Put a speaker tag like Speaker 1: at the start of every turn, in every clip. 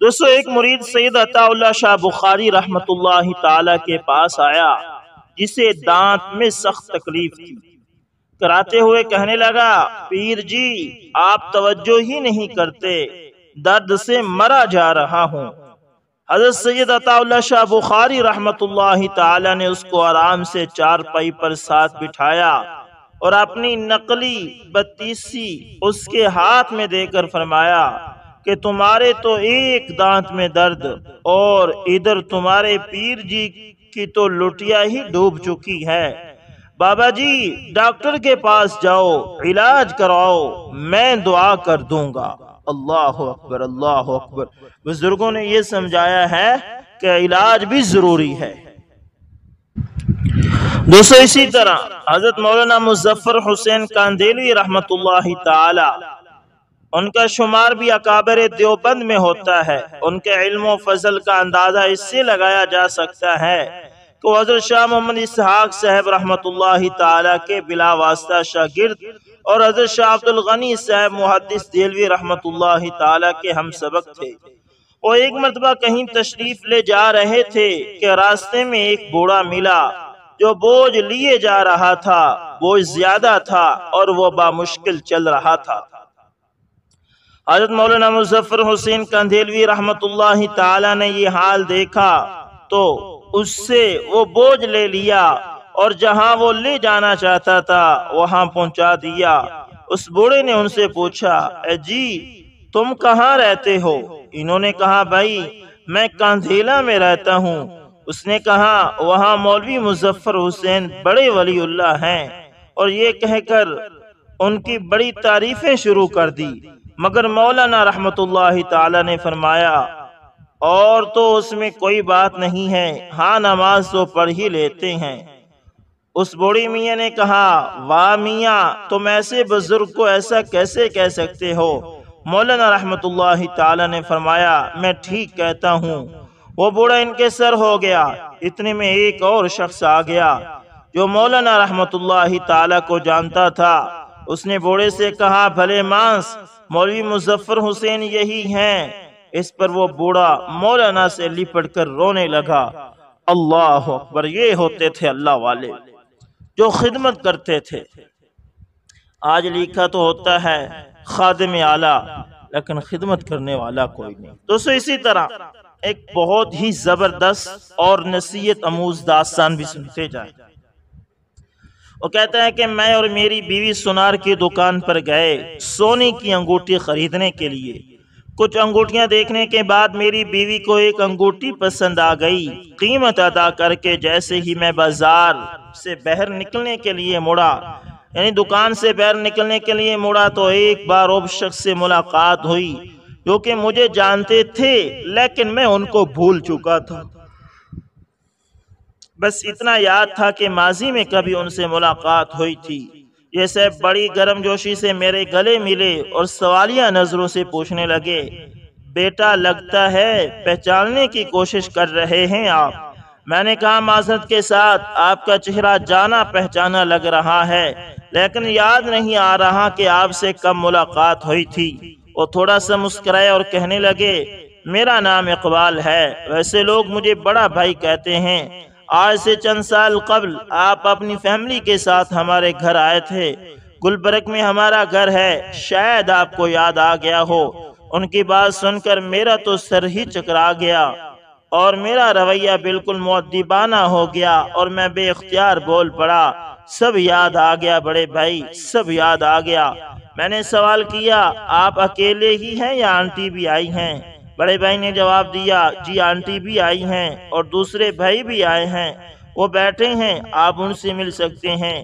Speaker 1: दोस्तों, एक मुरीद अताउल्ला शाह बुखारी के पास आया, जिसे दांत में सख्त तकलीफ़ थी। कराते हुए कहने लगा, पीर जी, आप तवज्जो ही नहीं करते, दर्द से मरा जा रहा हूँ। हज़रत सैयद अताउल्ला शाह बुखारी रहमतुल्लाहि ताला ने उसको आराम से चार पाई पर साथ बिठाया और अपनी नकली बत्तीसी उसके हाथ में देकर फरमाया कि तुम्हारे तो एक दांत में दर्द और इधर तुम्हारे पीर जी की तो लुटिया ही डूब चुकी है। बाबा जी, डॉक्टर के पास जाओ, इलाज कराओ, मैं दुआ कर दूँगा। अल्लाह अकबर अल्लाह अकबर। बुज़ुर्गों ने यह समझाया है कि इलाज भी ज़रूरी है। दोस्तों, इसी तरह हज़रत मौलाना मुजफ्फर हुसैन कांदेली रहमत उनका शुमार भी अकाबर देवबंद में होता है। उनके इल्म फजल का अंदाज़ा इससे लगाया जा सकता है कि हज़रत शाह मोहम्मद इसहाक साहब रहमत के बिला वास्ता शागिर्द और हज़रत शाह अब्दुल गनी साहब मुहदस देलवी रहमत ताला के हम सबक थे। वो एक मरतबा कहीं तशरीफ़ ले जा रहे थे कि रास्ते में एक बूढ़ा मिला जो बोझ लिए जा रहा था, बोझ ज़्यादा था और वो बामुश्किल चल रहा था। हज़रत मौलाना मुजफ्फर हुसैन कंधेलवी रहमत ताला ने ये हाल देखा तो उससे वो बोझ ले लिया और जहाँ वो ले जाना चाहता था, वहाँ पहुँचा दिया। उस बूढ़े ने उनसे पूछा जी, तुम कहाँ रहते हो? इन्होंने कहा, भाई, मैं कांधेला में रहता हूँ। उसने कहा, वहाँ मौलवी मुजफ्फर हुसैन बड़े वलीउल्लाह हैं। और ये कहकर उनकी बड़ी तारीफें शुरू कर दी। मगर मौलाना रहमतुल्लाह ताला ने फरमाया, और तो उसमें कोई बात नहीं है हाँ नमाज़ तो पढ़ ही लेते हैं। उस बूढ़ी मियाँ ने कहा, वाह मियाँ, तुम ऐसे बुज़ुर्ग को ऐसा कैसे कह सकते हो? मौलाना रहमत ताला ने फरमाया, मैं ठीक कहता हूँ। वो बूढ़ा इनके सर हो गया। इतने में एक और शख्स आ गया, जो मौलाना रहमत ताला को जानता था। उसने बूढ़े से कहा, भले मांस, मौलवी मुजफ्फर हुसैन यही हैं। इस पर वो बूढ़ा मौलाना से लिपट कर रोने लगा। अल्लाह अकबर, ये होते थे अल्लाह वाले। जो खिदमत करते थे। आज लिखा तो होता है, खादम आला, लेकिन खिदमत करने वाला कोई नहीं। दोस्तों, इसी तरह एक बहुत ही ज़बरदस्त और नसीहत अमूज दास्तान भी सुनते जाए। वो कहता है कि मैं और मेरी बीवी सुनार की दुकान पर गए, सोने की अंगूठी खरीदने के लिए कुछ अंगूठियाँ देखने के बाद मेरी बीवी को एक अंगूठी पसंद आ गई। कीमत अदा करके जैसे ही मैं बाज़ार से बहर निकलने के लिए मुड़ा, यानी दुकान से बाहर निकलने के लिए मुड़ा तो एक बार उस शख्स से मुलाकात हुई, जो कि मुझे जानते थे, लेकिन मैं उनको भूल चुका था। बस इतना याद था कि माजी में कभी उनसे मुलाकात हुई थी। सब बड़ी गर्मजोशी से मेरे गले मिले और सवालिया नज़रों से पूछने लगे, बेटा लगता है पहचानने की कोशिश कर रहे हैं आप? मैंने कहा, माजरत के साथ आपका चेहरा जाना पहचाना लग रहा है, लेकिन याद नहीं आ रहा कि आपसे कब मुलाकात हुई थी। वो थोड़ा सा मुस्कुराए और कहने लगे, मेरा नाम इकबाल है। वैसे लोग मुझे बड़ा भाई कहते हैं। आज से चंद साल कबल आप अपनी फैमिली के साथ हमारे घर आए थे। गुलबर्ग में हमारा घर है। शायद आपको याद आ गया हो। उनकी बात सुनकर मेरा तो सर ही चकरा गया। और मेरा रवैया बिल्कुल मुद्दीबाना हो गया और मैं बेख्तियार बोल पड़ा। सब याद आ गया बड़े भाई, सब याद आ गया। मैंने सवाल किया, आप अकेले ही हैं या आंटी भी आई हैं? बड़े भाई ने जवाब दिया, जी आंटी भी आई हैं और दूसरे भाई भी आए हैं। वो बैठे हैं, आप उनसे मिल सकते हैं।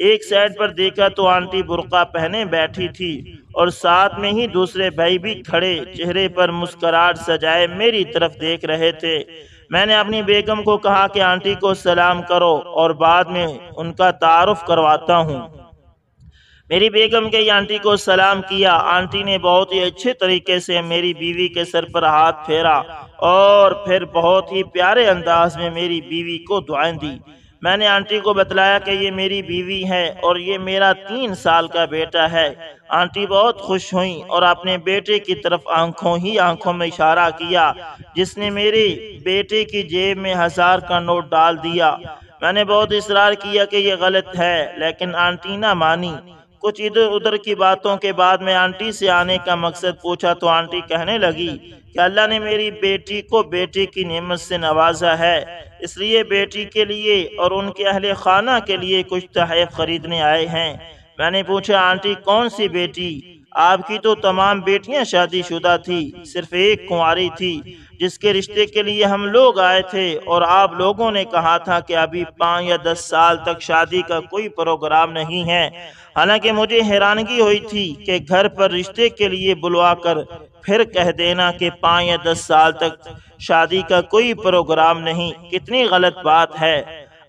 Speaker 1: एक साइड पर देखा तो आंटी बुरका पहने बैठी थी और साथ में ही दूसरे भाई भी खड़े चेहरे पर मुस्कुराहट सजाए मेरी तरफ़ देख रहे थे। मैंने अपनी बेगम को कहा कि, आंटी को सलाम करो और बाद में उनका तारुफ करवाता हूँ। मेरी बेगम के आंटी को सलाम किया। आंटी ने बहुत ही अच्छे तरीके से मेरी बीवी के सर पर हाथ फेरा और फिर बहुत ही प्यारे अंदाज में मेरी बीवी को दुआएँ दी। मैंने आंटी को बतलाया कि ये मेरी बीवी है और ये मेरा तीन साल का बेटा है। आंटी बहुत खुश हुई और अपने बेटे की तरफ़ आँखों ही आँखों में इशारा किया, जिसने मेरे बेटे की जेब में हज़ार का नोट डाल दिया। मैंने बहुत इसरार किया कि ये गलत है, लेकिन आंटी ना मानी। कुछ इधर उधर की बातों के बाद में आंटी से आने का मकसद पूछा तो आंटी कहने लगी कि अल्लाह ने मेरी बेटी को बेटी की नेमत से नवाजा है, इसलिए बेटी के लिए और उनके अहले खाना के लिए कुछ तहफ खरीदने आए हैं। मैंने पूछा, आंटी कौन सी बेटी? आपकी तो तमाम बेटियाँ शादीशुदा थी, सिर्फ़ एक कुंवारी थी, जिसके रिश्ते के लिए हम लोग आए थे और आप लोगों ने कहा था कि अभी पाँच या दस साल तक शादी का कोई प्रोग्राम नहीं है। हालाँकि मुझे हैरानगी हुई थी कि घर पर रिश्ते के लिए बुलवा कर फिर कह देना कि पाँच या दस साल तक शादी का कोई प्रोग्राम नहीं। कितनी गलत बात है।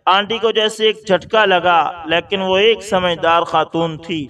Speaker 1: आंटी को जैसे एक झटका लगा, लेकिन वो एक समझदार खातून थी।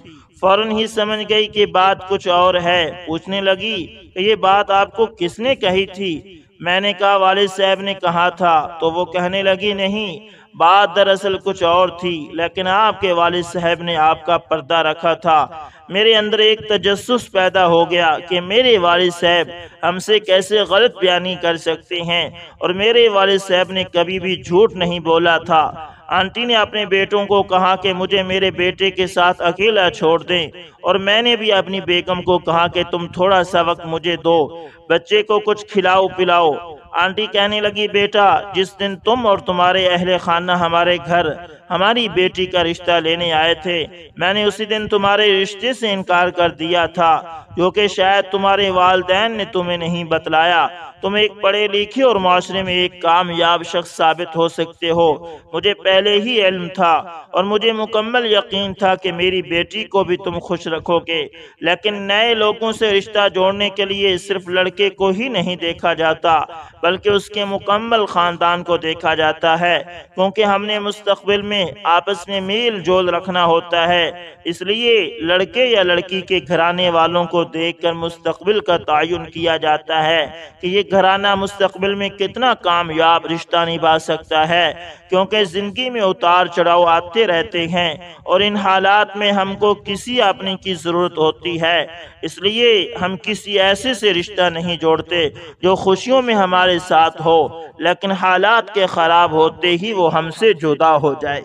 Speaker 1: फ़ौरन ही समझ गई कि बात कुछ और है। पूछने लगी कि ये बात आपको किसने कही थी? मैंने कहा, वालिद साहब ने कहा था। तो वो कहने लगी, नहीं, बात दरअसल कुछ और थी, लेकिन आपके वालिद साहब ने आपका पर्दा रखा था। मेरे अंदर एक तजस्स पैदा हो गया कि मेरे वालिद साहब हमसे कैसे गलत बयानी कर सकते हैं, और मेरे वालिद साहब ने कभी भी झूठ नहीं बोला था। आंटी ने अपने बेटों को कहा कि मुझे मेरे बेटे के साथ अकेला छोड़ दें, और मैंने भी अपनी बेगम को कहा कि तुम थोड़ा सा वक्त मुझे दो, बच्चे को कुछ खिलाओ पिलाओ आंटी कहने लगी, बेटा, जिस दिन तुम और तुम्हारे अहले खाना हमारे घर, हमारी बेटी का रिश्ता लेने आए थे, मैंने उसी दिन तुम्हारे रिश्ते से इनकार कर दिया था, जो कि शायद तुम्हारे वालदेन ने तुम्हें नहीं बतलाया। तुम एक पढ़े लिखे और माशरे में एक कामयाब शख्स साबित हो सकते हो। मुझे पहले ही इल्म था और मुझे मुकम्मल यकीन था कि मेरी बेटी को भी तुम खुश रखोगे। लेकिन नए लोगों से रिश्ता जोड़ने के लिए सिर्फ़ लड़के को ही नहीं देखा जाता। बल्कि उसके मुकम्मल ख़ानदान को देखा जाता है, क्योंकि हमने मुस्तबिल में आपस में मेल जोल रखना होता है। इसलिए लड़के या लड़की के घराने वालों को देख कर मुस्तबिल का तयन किया जाता है कि ये घराना मुस्तबिल में कितना कामयाब रिश्ता निभा सकता है, क्योंकि ज़िंदगी में उतार चढ़ाव आते रहते हैं और इन हालात में हमको किसी अपने की ज़रूरत होती है। इसलिए हम किसी ऐसे से रिश्ता नहीं जोड़ते जो खुशियों में हमारे साथ हो, लेकिन हालात के ख़राब होते ही वो हमसे जुदा हो जाए।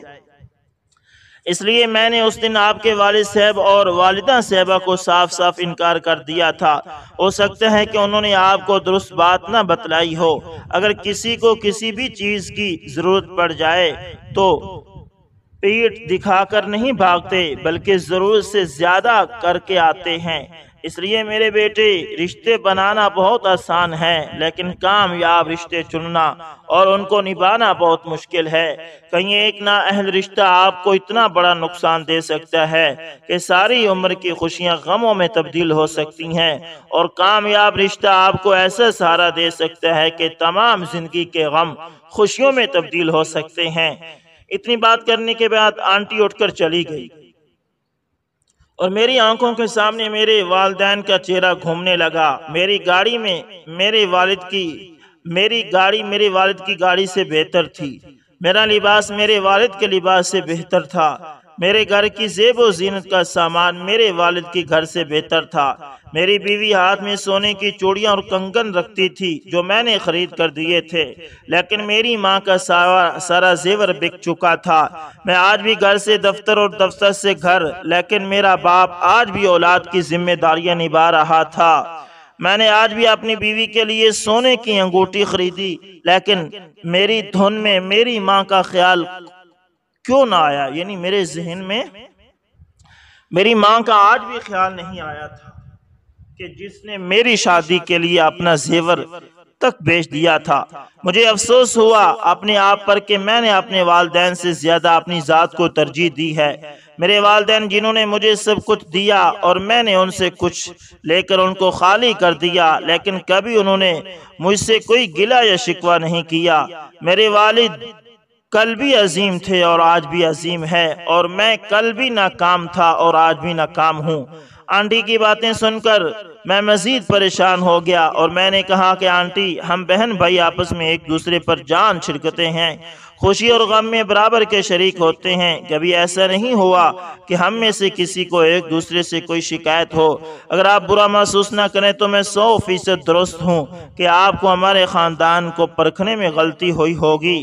Speaker 1: इसलिए मैंने उस दिन आपके वालिद साहब और वालिदा साहबा को साफ़ साफ़ इनकार कर दिया था। हो सकता है कि उन्होंने आपको दुरुस्त बात ना बतलाई हो। अगर किसी को किसी भी चीज़ की ज़रूरत पड़ जाए तो पीठ दिखाकर नहीं भागते, बल्कि ज़रूरत से ज़्यादा करके आते हैं। इसलिए मेरे बेटे, रिश्ते बनाना बहुत आसान है, लेकिन कामयाब रिश्ते चुनना और उनको निभाना बहुत मुश्किल है। कहीं एक ना अहल रिश्ता आपको इतना बड़ा नुकसान दे सकता है कि सारी उम्र की खुशियाँ गमों में तब्दील हो सकती हैं और कामयाब रिश्ता आपको ऐसा सहारा दे सकता है कि तमाम ज़िंदगी के गम खुशियों में तब्दील हो सकते हैं। इतनी बात करने के बाद आंटी उठकर चली गई। और मेरी आँखों के सामने मेरे वालदेन का चेहरा घूमने लगा। मेरी गाड़ी में मेरे वालिद की, मेरी गाड़ी मेरे वालिद की गाड़ी से बेहतर थी। मेरा लिबास मेरे वालिद के लिबास से बेहतर था। मेरे घर की जेब जीनत का सामान मेरे वालिद की घर से बेहतर था। मेरी बीवी हाथ में सोने की चूड़ियाँ और कंगन रखती थी, जो मैंने खरीद कर दिए थे। लेकिन मेरी माँ का सारा सारा जेवर बिक चुका था। मैं आज भी घर से दफ्तर और दफ्तर से घर, लेकिन मेरा बाप आज भी औलाद की जिम्मेदारियाँ निभा रहा था। मैंने आज भी अपनी बीवी के लिए सोने की अंगूठी खरीदी, लेकिन मेरी धुन में मेरी माँ का ख्याल क्यों ना आया? यानी मेरे जहन में मेरी माँ का आज भी ख्याल नहीं आया था कि जिसने मेरी शादी के लिए अपना जेवर तक बेच दिया था। मुझे अफसोस हुआ अपने आप पर कि मैंने अपने वालदेन से ज़्यादा अपनी ज़ात को तरजीह दी है। मेरे वालदेन जिन्होंने मुझे सब कुछ दिया और मैंने उनसे कुछ लेकर उनको खाली कर दिया, लेकिन कभी उन्होंने मुझसे कोई गिला या शिकवा नहीं किया। मेरे वालिद कल भी अजीम थे और आज भी अजीम है और मैं कल भी नाकाम था और आज भी नाकाम हूँ। आंटी की बातें सुनकर मैं मज़ीद परेशान हो गया और मैंने कहा कि आंटी, हम बहन भाई आपस में एक दूसरे पर जान छिड़कते हैं। खुशी और गम में बराबर के शरीक होते हैं। कभी ऐसा नहीं हुआ कि हम में से किसी को एक दूसरे से कोई शिकायत हो। अगर आप बुरा महसूस ना करें तो मैं सौ फ़ीसद दुरुस्त हूँ कि आपको हमारे ख़ानदान को परखने में गलती हुई होगी।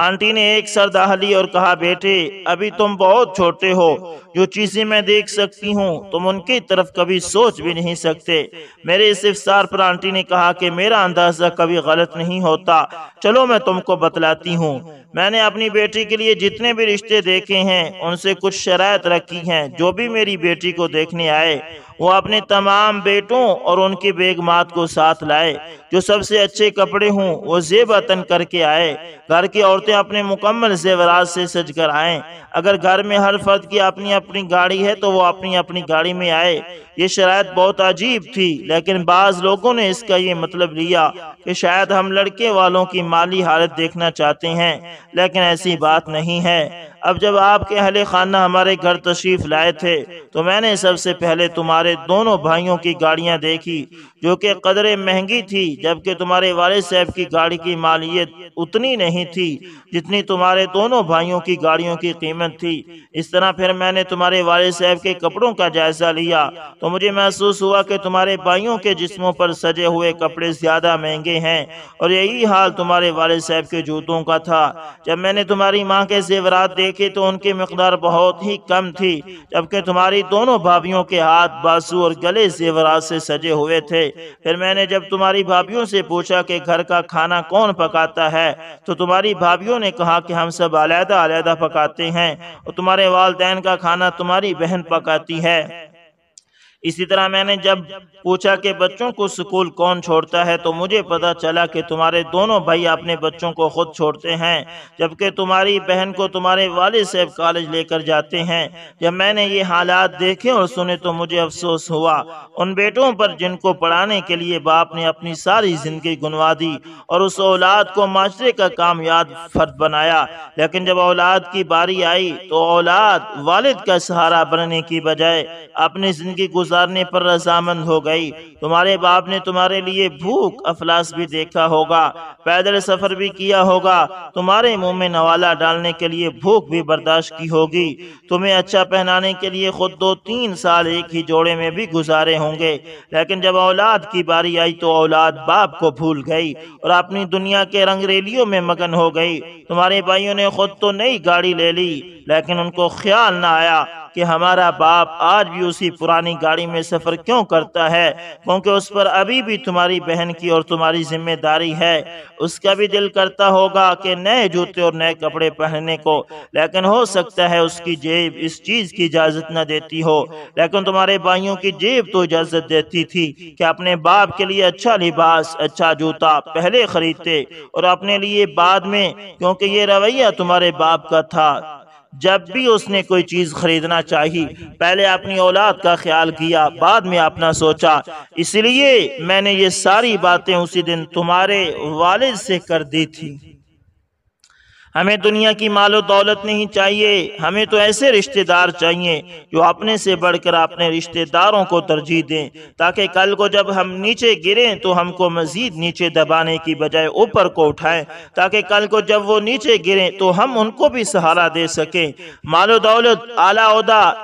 Speaker 1: आंटी ने एक सर दहली और कहा, बेटे, अभी तुम बहुत छोटे हो। जो चीज़ें मैं देख सकती हूँ, तुम उनकी तरफ़ कभी सोच भी नहीं सकते। मेरे इस इफ्सार पर आंटी ने कहा कि मेरा अंदाज़ा कभी गलत नहीं होता। चलो, मैं तुमको बतलाती हूँ। मैंने अपनी बेटी के लिए जितने भी रिश्ते देखे हैं, उनसे कुछ शरात रखी हैं। जो भी मेरी बेटी को देखने आए वो अपने तमाम बेटों और उनकी बेगमात को साथ लाए, जो सबसे अच्छे कपड़े हों, वो जेब जेबतन करके आए। घर की औरतें अपने मुकम्मल जेवरात से सज कर आए। अगर घर में हर फर्द की अपनी अपनी गाड़ी है तो वो अपनी अपनी गाड़ी में आए। ये शरात बहुत अजीब थी, लेकिन बाज लोगों ने इसका ये मतलब लिया कि शायद हम लड़के वालों की माली हालत देखना चाहते हैं, लेकिन ऐसी बात नहीं है। अब जब आपके अहले खाना हमारे घर तशरीफ़ लाए थे तो मैंने सबसे पहले तुम्हारे दोनों भाइयों की गाड़ियाँ देखी, जो कि कदरे महँगी थी, जबकि तुम्हारे वाले साहब की गाड़ी की मालियत उतनी नहीं थी, जितनी तुम्हारे दोनों भाइयों की गाड़ियों की कीमत थी। इस तरह फिर मैंने तुम्हारे वाले साहब के कपड़ों का जायजा लिया। तो मुझे महसूस हुआ कि तुम्हारे भाइयों के जिस्मों पर सजे हुए कपड़े ज़्यादा महँगे हैं, और यही हाल तुम्हारे वाले साहब के जूतों का था। जब मैंने तुम्हारी माँ के जेवरात देखे तो उनकी मकदार बहुत ही कम थी, जबकि तुम्हारी दोनों भाभीियों के हाथ बाजू और गले जेवरात से सजे हुए थे। फिर मैंने जब तुम्हारी भाभीियों से पूछा कि घर का खाना कौन पकाता है तो तुम्हारी भाभीियों ने कहा कि हम सब अलहदा अलहदा पकाते हैं और तुम्हारे वालदेन का खाना तुम्हारी बहन पकाती है। इसी तरह मैंने जब पूछा कि बच्चों को स्कूल कौन छोड़ता है तो मुझे पता चला कि तुम्हारे दोनों भाई अपने बच्चों को खुद छोड़ते हैं, जबकि तुम्हारी बहन को तुम्हारे वाले साहब कॉलेज लेकर जाते हैं। जब मैंने ये हालात देखे और सुने तो मुझे अफसोस हुआ। उन बेटों पर जिनको पढ़ाने के लिए बाप ने अपनी सारी ज़िंदगी गुनवा दी और उस औलाद को माशरे का कामयाब फर्द बनाया। लेकिन जब औलाद की बारी आई तो औलाद वालिद का सहारा बनने की बजाय अपनी ज़िंदगी गुजारने पर रजामंद हो गई। तुम्हारे बाप ने तुम्हारे लिए भूख अफलास भी देखा होगा, पैदल सफ़र भी किया होगा। तुम्हारे मुँह में नवाला डालने के लिए भूख भी बर्दाश्त की होगी। तुम्हें अच्छा पहनाने के लिए खुद दो तीन साल एक ही जोड़े में भी गुजारे होंगे। लेकिन जब औलाद की बारी आई तो औलाद बाप को भूल गई और अपनी दुनिया के रंगरेलियों में मगन हो गई। तुम्हारे भाइयों ने खुद तो नई गाड़ी ले ली, लेकिन उनको ख्याल न आया। कि हमारा बाप आज भी उसी पुरानी गाड़ी में सफ़र क्यों करता है? क्योंकि उस पर अभी भी तुम्हारी बहन की और तुम्हारी ज़िम्मेदारी है। उसका भी दिल करता होगा कि नए जूते और नए कपड़े पहनने को। लेकिन हो सकता है उसकी जेब इस चीज़ की इजाज़त न देती हो। लेकिन तुम्हारे भाइयों की जेब तो इजाज़त देती थी कि अपने बाप के लिए अच्छा लिबास अच्छा जूता पहले खरीदते और अपने लिए बाद में, क्योंकि ये रवैया तुम्हारे बाप का था। जब भी उसने कोई चीज़ खरीदना चाहिए पहले अपनी औलाद का ख्याल किया, बाद में अपना सोचा, इसलिए मैंने ये सारी बातें उसी दिन तुम्हारे वालिद से कर दी थी। हमें दुनिया की मालो दौलत नहीं चाहिए। हमें तो ऐसे रिश्तेदार चाहिए जो अपने से बढ़कर अपने रिश्तेदारों को तरजीह दें, ताकि कल को जब हम नीचे गिरें तो हमको मजीद नीचे दबाने की बजाय ऊपर को उठाएँ, ताकि कल को जब वो नीचे गिरें तो हम उनको भी सहारा दे सकें। मालो दौलत आला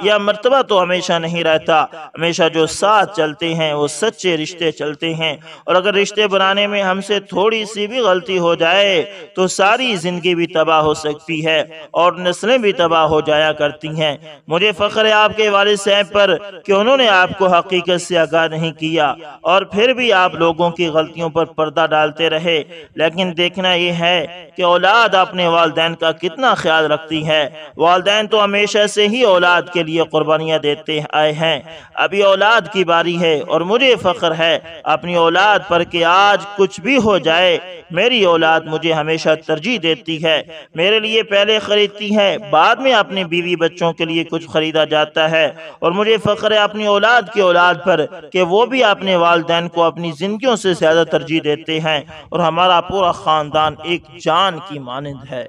Speaker 1: या मरतबा तो हमेशा नहीं रहता। हमेशा जो साथ चलते हैं, वो सच्चे रिश्ते चलते हैं। और अगर रिश्ते बनाने में हमसे थोड़ी सी भी गलती हो जाए तो सारी ज़िंदगी भी तबाह हो सकती है और नस्लें भी तबाह हो जाया करती हैं। मुझे फख्र है आपके वाले साहब पर कि उन्होंने आपको हकीकत से आगाह नहीं किया और फिर भी आप लोगों की गलतियों पर पर्दा डालते रहे। लेकिन देखना यह है कि औलाद अपने वालदेन का कितना ख्याल रखती है। वालदेन तो हमेशा से ही औलाद के लिए कुर्बानियाँ देते आए हैं। अभी औलाद की बारी है और मुझे फख्र है अपनी औलाद पर कि आज कुछ भी हो जाए, मेरी औलाद मुझे हमेशा तरजीह देती है। मेरे लिए पहले खरीदती है, बाद में अपने बीवी बच्चों के लिए कुछ खरीदा जाता है। और मुझे फ़ख्र है अपनी औलाद की औलाद पर कि वो भी अपने वालदेन को अपनी ज़िंदगी से ज़्यादा तरजीह देते हैं। और हमारा पूरा ख़ानदान एक जान की मानंद है।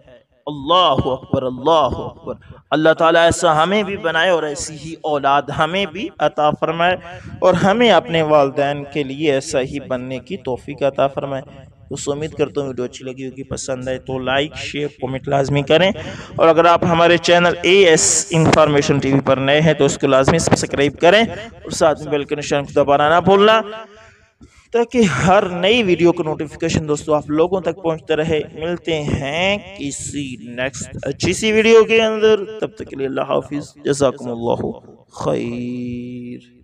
Speaker 1: अल्लाह अकबर अल्लाह अकबर। अल्लाह ताला ऐसा हमें भी बनाए और ऐसी ही औलाद हमें भी अता फरमाए और हमें अपने वालदेन के लिए ऐसा ही बनने की तोफ़ी अता फरमाए। तो उम्मीद करता हूँ वीडियो अच्छी लगी होगी। पसंद आए तो लाइक शेयर कमेंट लाजमी करें। और अगर आप हमारे channel A S information TV पर नए हैं तो उसको लाजमी सब्सक्राइब करें और साथ में बेल के निशान को दबाना ना भूलना। ताकि हर नई वीडियो का नोटिफिकेशन दोस्तों आप लोगों तक पहुँचते रहे। मिलते हैं किसी नेक्स्ट अच्छी सी वीडियो के अंदर। तब तक के लिए अल्लाह हाफिज़। जजाकम्ला खैर।